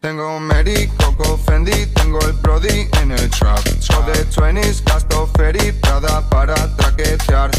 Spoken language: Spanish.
Tengo Mary, Coco, Fendi, tengo el Brody en el trap. Show de 20s, gasto Ferry, Prada para traquetear.